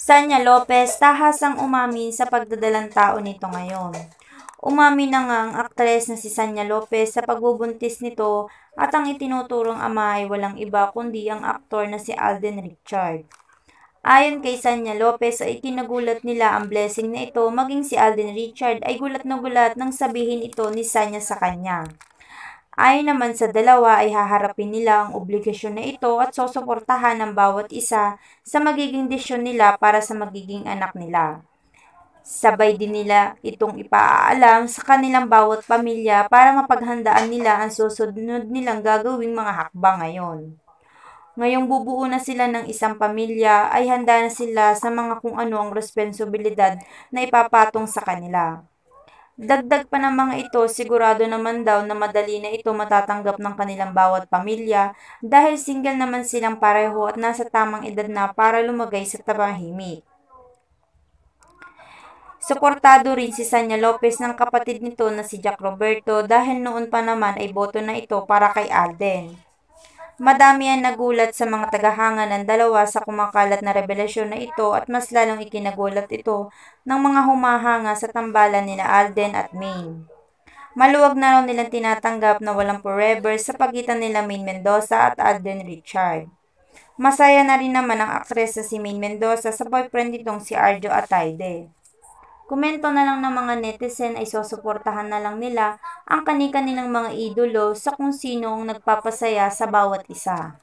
Sanya Lopez tahasang umamin sa pagdadalang tao nito ngayon. Umamin na nga ang aktres na si Sanya Lopez sa pagbubuntis nito at ang itinuturong ama ay walang iba kundi ang aktor na si Alden Richard. Ayon kay Sanya Lopez ay kinagulat nila ang blessing na ito maging si Alden Richard ay gulat na gulat nang sabihin ito ni Sanya sa kanya. Ayon naman sa dalawa ay haharapin nila ang obligasyon na ito at susuportahan ng bawat isa sa magiging desisyon nila para sa magiging anak nila. Sabay din nila itong ipaalam sa kanilang bawat pamilya para mapaghandaan nila ang susunod nilang gagawing mga hakbang ngayon. Ngayong bubuo na sila ng isang pamilya ay handa na sila sa mga kung ano ang responsibilidad na ipapatong sa kanila. Dagdag pa ng mga ito, sigurado naman daw na madali na ito matatanggap ng kanilang bawat pamilya dahil single naman silang pareho at nasa tamang edad na para lumagay sa tabahimik. Suportado rin si Sanya Lopez ng kapatid nito na si Jack Roberto dahil noon pa naman ay boto na ito para kay Alden. Madami ang nagulat sa mga tagahanga ng dalawa sa kumakalat na revelasyon na ito at mas lalong ikinagulat ito ng mga humahanga sa tambalan nila Alden at Maine. Maluwag na raw nilang tinatanggap na walang forever sa pagitan nila Maine Mendoza at Alden Richard. Masaya na rin naman ang aktres na si Maine Mendoza sa boyfriend nitong si Arjo Ataide. Komento na lang ng mga netizen ay susuportahan na lang nila ang kanika nilang mga idolo sa kung sino ang nagpapasaya sa bawat isa.